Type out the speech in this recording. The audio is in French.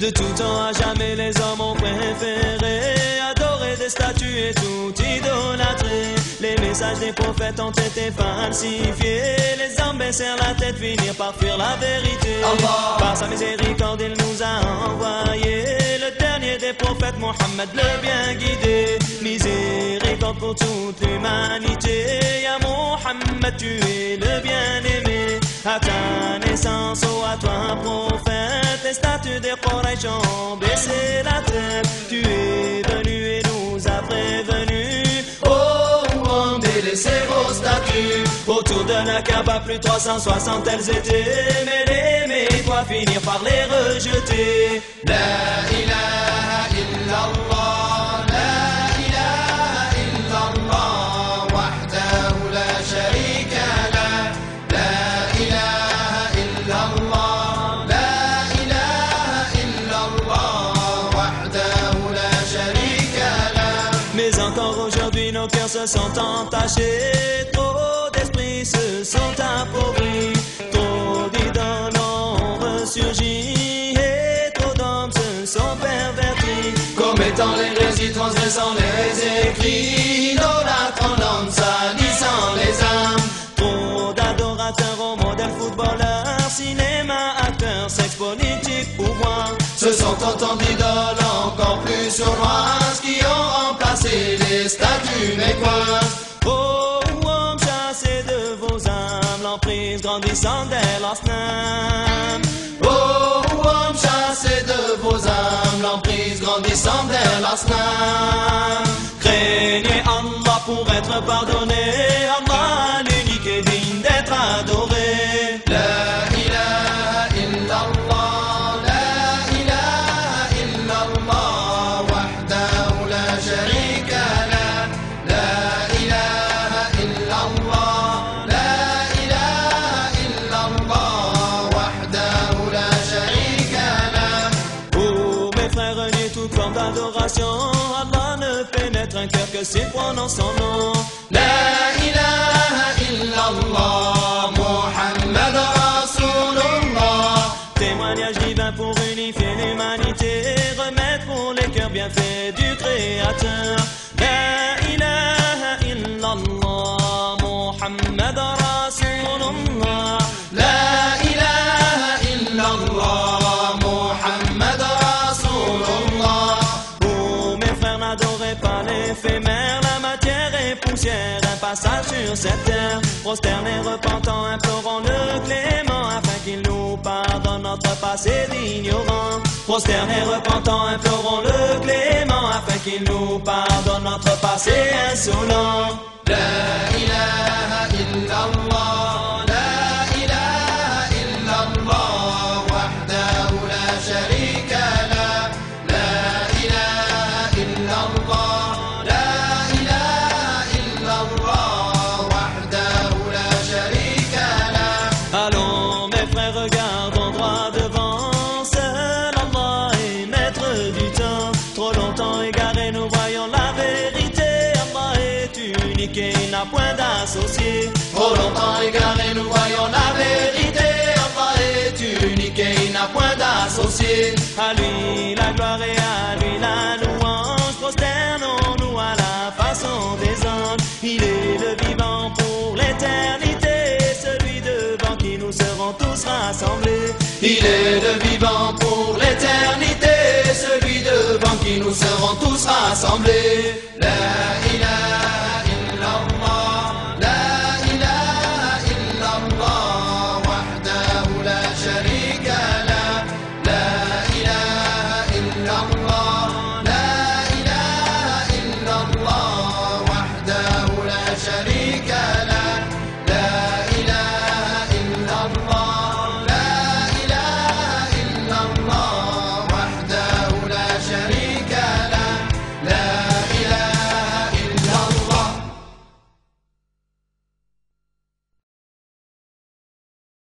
De tout temps à jamais, les hommes ont préféré adorer des statues et tout idolâtrer. Les messages des prophètes ont été falsifiés. Les hommes baissèrent la tête, finirent par fuir la vérité. Par sa miséricorde, il nous a envoyé le dernier des prophètes, Mohammed le bien guidé. Miséricorde pour toute l'humanité. Ya Mohammed, tu es le bien-aimé. À ta naissance, oh à toi, prophète, ont baissé la tête. Tu es venu et nous a prévenus. Oh, on délaissez vos statues. Autour de la Kaaba, plus 360 elles étaient. Mais les mécois finirent par les rejeter? La ilaha illallah, sont entachés. Trop d'esprits se sont appauvris. Trop d'idoles ont ressurgi. Et trop d'hommes se sont pervertis. Commettant l'hérésie, transgressant les écrits, idolâtrant l'homme, salissant les âmes. Trop d'adorateurs au modèle footballeur. Cinéma, acteurs, sexe politique, pouvoir. Ce sont autant d'idoles encore plus sournoises qui mécoises. Oh, hommes, chassez de vos âmes l'emprise grandissante de l'Asnam. Oh, homme, chassez de vos âmes l'emprise grandissante de l'asnam. Craignez Allah pour être pardonné. Allah, Allah ne pénètre un cœur que s'il prononce son nom. La ilaha illallah, Muhammad Rasulullah. Témoignage divin pour unifier l'humanité. Remède pour les cœurs bienfaits du Créateur. La ilaha illallah, Muhammad passage sur cette terre. Prosternés, repentants, implorons le clément, afin qu'il nous pardonne notre passé d'ignorant. Prosternés, repentants, implorons le clément, afin qu'il nous pardonne notre passé insolent. La ilaha illallah, Trop longtemps égarés, nous voyons la vérité. Allah est unique et il n'a point d'associé. À lui la gloire et à lui la louange. Prosternons-nous à la façon des anges. Il est le vivant pour l'éternité. Celui devant qui nous serons tous rassemblés. Il est le vivant pour l'éternité, celui devant qui nous serons tous rassemblés.